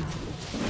Shut down.